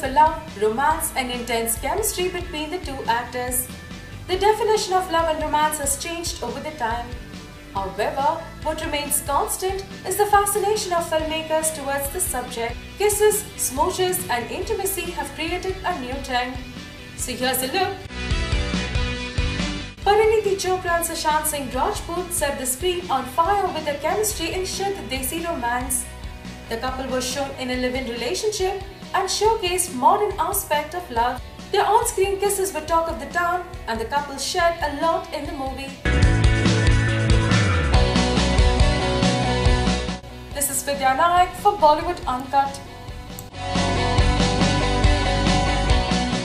for love, romance, and intense chemistry between the two actors. The definition of love and romance has changed over the time. However, what remains constant is the fascination of filmmakers towards the subject. Kisses, smooches, and intimacy have created a new trend. So here's a look. Parineeti Chopra and Sushant Singh Rajput set the screen on fire with their chemistry in Shuddh Desi Romance. The couple was shown in a live-in relationship and showcased modern aspect of love. Their on-screen kisses were talk of the town and the couple shared a lot in the movie. This is Vidya Nayak for Bollywood Uncut.